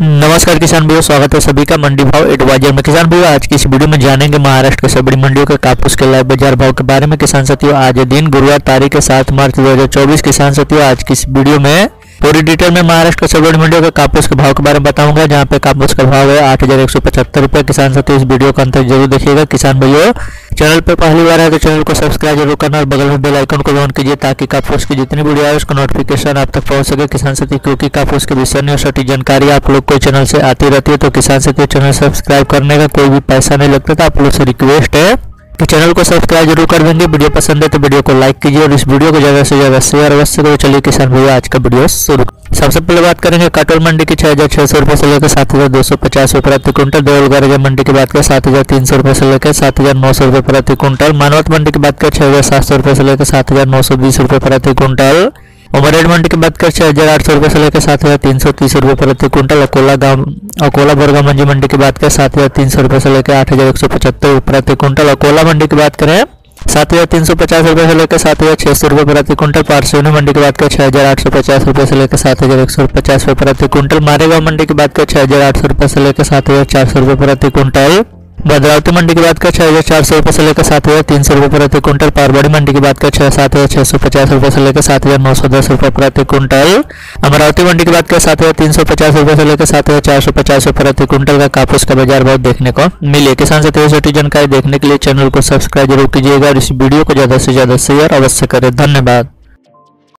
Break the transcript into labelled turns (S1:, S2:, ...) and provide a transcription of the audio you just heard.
S1: नमस्कार किसान भाइयों, स्वागत है सभी का मंडी भाव एडवाइजर में। किसान भाइयों, आज की इस वीडियो में जानेंगे महाराष्ट्र के बड़ी मंडियों के कापूस के लाइव बाज़ार भाव के बारे में। किसान साथियों, आज दिन, गुरुवार तारीख है, सात मार्च 2024 किसान साथियों, आज की इस वीडियो में पूरी डिटेल में महाराष्ट्र के सबड़ी मंडियों के कापूस के भाव के बारे में बताऊँगा, जहाँ पे कापूस का भाव है आठ हज़ार एक सौ पचहत्तर रुपए किसान साथियों, इस वीडियो का अंतर ज़रूर देखिएगा। किसान भाइयों चैनल पर पहली बार है तो चैनल को सब्सक्राइब ज़रूर करना और बगल में बेल आइकन को ऑन कीजिए ताकि काफूस की जितनी वीडियो आए, उसका नोटिफिकेशन आप तक पहुँच सके किसान साथी क्योंकि काफूस के विषय में सटीक जानकारी आप लोग को चैनल से आती रहती है तो किसान साथी चैनल सब्सक्राइब करने का कोई भी पैसा नहीं लगता था आप लोग से रिक्वेस्ट है। तो चैनल को सब्सक्राइब ज़रूर कर देंगे। वीडियो पसंद है तो वीडियो को लाइक कीजिए और इस वीडियो को ज़्यादा से ज़्यादा शेयर अवश्य करो। चलिए किसान भैया आज का वीडियो शुरू। सबसे पहले बात करेंगे काटोल मंडी की छह हज़ार छह सौ रुपए से लेकर सात हज़ार दो सौ पचास रुपए प्रति क्विंटल। देवलगढ़ मंडी की बात करें, सात हज़ार तीन सौ रुपए से लेकर सात हज़ार नौ सौ रुपए प्रति क्विंटल। मानवत मंडी की बात करें, छह हज़ार सात सौ रुपए से लेकर सात हज़ार नौ सौ बीस रुपए प्रति क्विंटल। उमरेड मंडी की बात करें, छह हज़ार आठ सौ रुपये से लेकर सात हज़ार तीन सौ तीस रुपए प्रति क्विंटल अकोला गाँव, अकोला बरगा मंडी मंडी की बात करें, सात हज़ार तीन सौ रुपये से लेकर आठ हज़ार एक सौ पचहत्तर प्रति क्विंटल अकोला मंडी की बात करें, सात हज़ार तीन सौ पचास रुपये से लेकर सात हज़ार छह सौ रुपए प्रति क्विंटल पारसोनी मंडी की बात करें, छह हज़ार आठ सौ पचास रुपए से लेकर सात हज़ार एक सौ पचास रुपये प्रति क्विंटल मारेगांव मंडी की बात करें, छह हज़ार आठ सौ रुपये से लेकर सात हज़ार चार सौ रुपये प्रति क्विंटल भद्रावती मंडी की बात करें, छह हज़ार चार सौ रुपए से लेकर सात हज़ार तीन सौ रुपए प्रति क्विंटल। पारवाड़ी मंडी की बात करें, छह सात हज़ार छह सौ पचास रुपए से लेकर सात हज़ार नौ सौ दस रुपए प्रति क्विंटल। अमरावती मंडी की बात करें, सात हज़ार तीन सौ पचास रुपए से लेकर सात हज़ार चार सौ पचास रुपए प्रति क्विंटल का कापूस का बाज़ार भाव देखने को मिले। किसान से तेज छोटी जानकारी देखने के लिए चैनल को सब्सक्राइब ज़रूर कीजिएगा और इस वीडियो को ज़्यादा से ज़्यादा शेयर अवश्य करें। धन्यवाद।